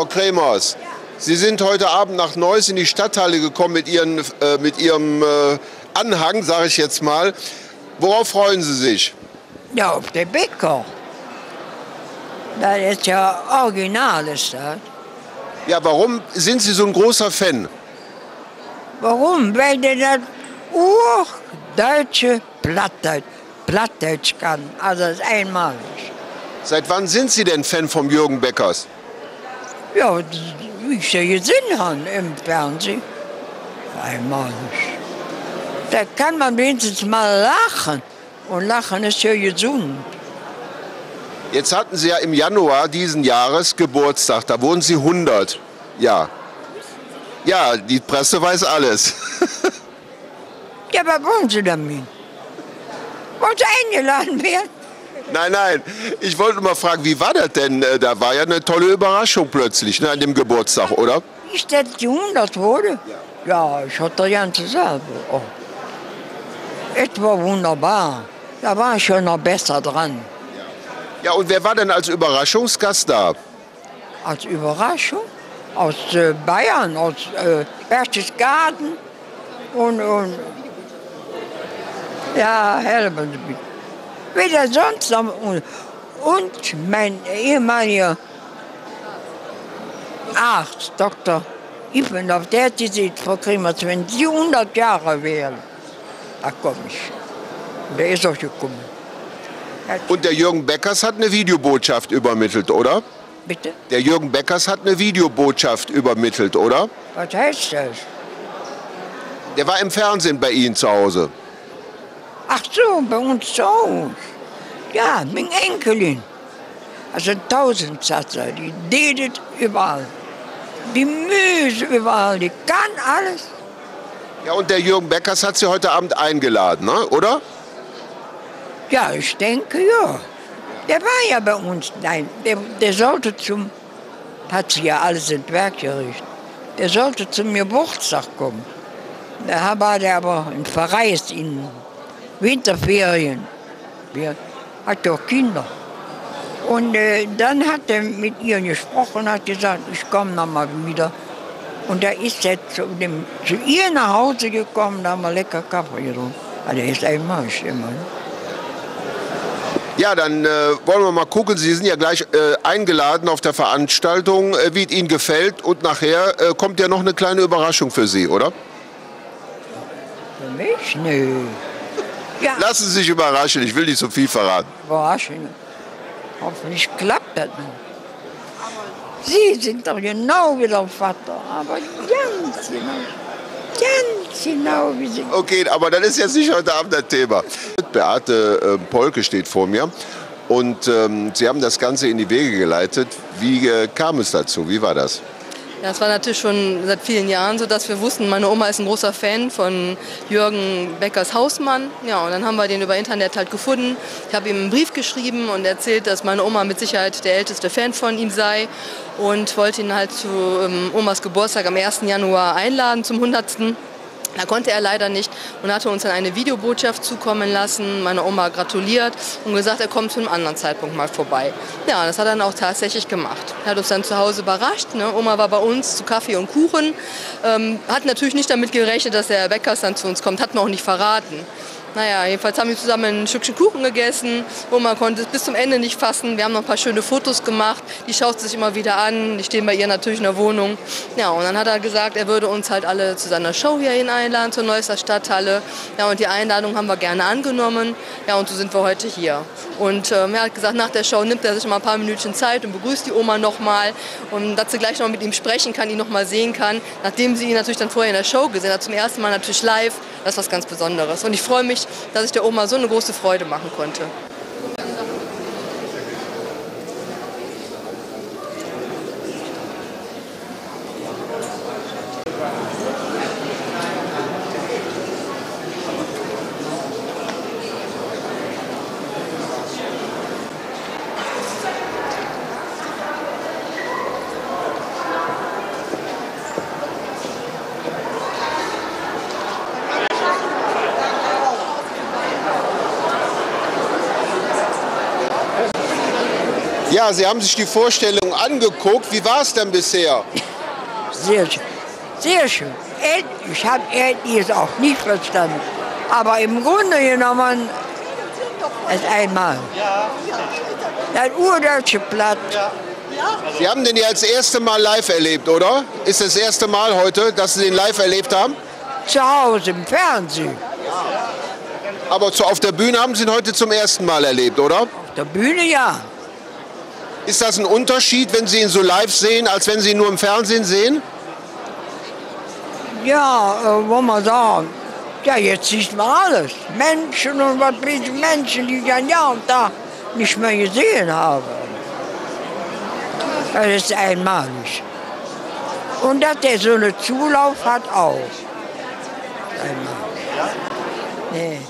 Frau Kremers, Sie sind heute Abend nach Neuss in die Stadthalle gekommen mit, Ihren, äh, mit Ihrem äh, Anhang, sage ich jetzt mal. Worauf freuen Sie sich? Ja, auf den Bäcker. Das ist ja original, ist das. Ja, warum sind Sie so ein großer Fan? Warum? Weil der das urdeutsche Plattdeutsch, Plattdeutsch kann. Also das ist einmalig. Seit wann sind Sie denn Fan vom Jürgen Beckers? Ja, wie ich ja gesehen habe im Fernsehen. Einmalig. Da kann man wenigstens mal lachen. Und lachen ist ja gesund. Jetzt hatten Sie ja im Januar diesen Jahres Geburtstag. Da wurden Sie 100. Ja. Ja, die Presse weiß alles. Ja, aber wollen Sie damit? Wollen Sie eingeladen werden? Nein, nein. Ich wollte mal fragen, wie war das denn? Äh, Da war ja eine tolle Überraschung plötzlich ne, an dem Geburtstag, oder? Ist das die 100 wurde? Ja, ich hatte das Ganze selber. Oh. Es war wunderbar. Da war ich schon noch besser dran. Ja, und wer war denn als Überraschungsgast da? Als Überraschung aus äh, Bayern, aus äh, Berchtesgaden und, und ja, helfen Sie mir. Wer sonst noch? Und, und mein ehemaliger Arzt, Dr. Ivanov, der hat gesagt, Frau Kremers, wenn Sie 100 Jahre wären, da komme ich. Und Der ist auch gekommen. Und der Jürgen Beckers hat eine Videobotschaft übermittelt, oder? Bitte? Der Jürgen Beckers hat eine Videobotschaft übermittelt, oder? Was heißt das? Der war im Fernsehen bei Ihnen zu Hause. Ach so, bei uns zu Hause. Ja, meine Enkelin. Also Tausendsatzer, die redet überall. Die Müse überall, die kann alles. Ja, und der Jürgen Beckers hat Sie heute Abend eingeladen, ne? oder? Ja, ich denke ja. Der war ja bei uns. Nein, der, der sollte zum, hat sie ja alles in Werk gerichtet. Der sollte zum Geburtstag kommen. Da war der aber verreist in Winterferien. Wir hat doch Kinder. Und äh, dann hat er mit ihr gesprochen, hat gesagt, ich komme noch mal wieder. Und da ist er zu, dem, zu ihr nach Hause gekommen, da haben wir lecker Kaffee getrunken. Also er ist ein Mensch immer. ne? Ja, dann äh, wollen wir mal gucken. Sie sind ja gleich äh, eingeladen auf der Veranstaltung, äh, wie es Ihnen gefällt. Und nachher äh, kommt ja noch eine kleine Überraschung für Sie, oder? Für mich? Nö. Ja, Lassen Sie sich überraschen, ich will nicht so viel verraten. Überraschung. Hoffentlich klappt das. Sie sind doch genau wie der Vater, aber ganz genau. Ganz genau wie Sie. Okay, aber das ist jetzt nicht heute Abend das Thema. Beate äh, Polke steht vor mir und ähm, Sie haben das Ganze in die Wege geleitet. Wie äh, kam es dazu? Wie war das? Ja, es war natürlich schon seit vielen Jahren so, dass wir wussten, meine Oma ist ein großer Fan von Jürgen Beckers Hausmann. Ja, und dann haben wir den über Internet halt gefunden. Ich habe ihm einen Brief geschrieben und erzählt, dass meine Oma mit Sicherheit der älteste Fan von ihm sei und wollte ihn halt zu ähm, Omas Geburtstag am 1. Januar einladen zum 100. Da konnte er leider nicht und hatte uns dann eine Videobotschaft zukommen lassen, meine Oma gratuliert und gesagt, er kommt zu einem anderen Zeitpunkt mal vorbei. Ja, das hat er dann auch tatsächlich gemacht. Er hat uns dann zu Hause überrascht. Ne? Oma war bei uns zu Kaffee und Kuchen. Ähm, hat natürlich nicht damit gerechnet, dass der Herr Beckers dann zu uns kommt. Hat mir auch nicht verraten. Naja, jedenfalls haben wir zusammen ein Stückchen Kuchen gegessen. Oma konnte es bis zum Ende nicht fassen. Wir haben noch ein paar schöne Fotos gemacht. Die schaut sich immer wieder an. Die stehen bei ihr natürlich in der Wohnung. Ja, und dann hat er gesagt, er würde uns halt alle zu seiner Show hierhin einladen, zur Neusser Stadthalle. Ja, und die Einladung haben wir gerne angenommen. Ja, und so sind wir heute hier. Und ähm, er hat gesagt, nach der Show nimmt er sich mal ein paar Minütchen Zeit und begrüßt die Oma nochmal. Und dass sie gleich noch mit ihm sprechen kann, ihn noch mal sehen kann. Nachdem sie ihn natürlich dann vorher in der Show gesehen hat, zum ersten Mal natürlich live. Das ist was ganz Besonderes. Und ich freue mich, dass ich der Oma so eine große Freude machen konnte. Ja, Sie haben sich die Vorstellung angeguckt. Wie war es denn bisher? Sehr schön. Sehr schön. Ich habe es auch nicht verstanden. Aber im Grunde genommen ist einmal. Das urdeutsche Blatt. Sie haben den ja als erste Mal live erlebt, oder? Ist das erste Mal heute, dass Sie den live erlebt haben? Zu Hause im Fernsehen. Aber zu, auf der Bühne haben Sie ihn heute zum ersten Mal erlebt, oder? Auf der Bühne ja. Ist das ein Unterschied, wenn Sie ihn so live sehen, als wenn Sie ihn nur im Fernsehen sehen? Ja, äh, wollen wir sagen. Ja, jetzt sieht man alles. Menschen und was ich, Menschen, die ich ein Jahr und da nicht mehr gesehen habe. Das ist einmalig. Und dass der so einen Zulauf hat auch. Einmalig. Nee.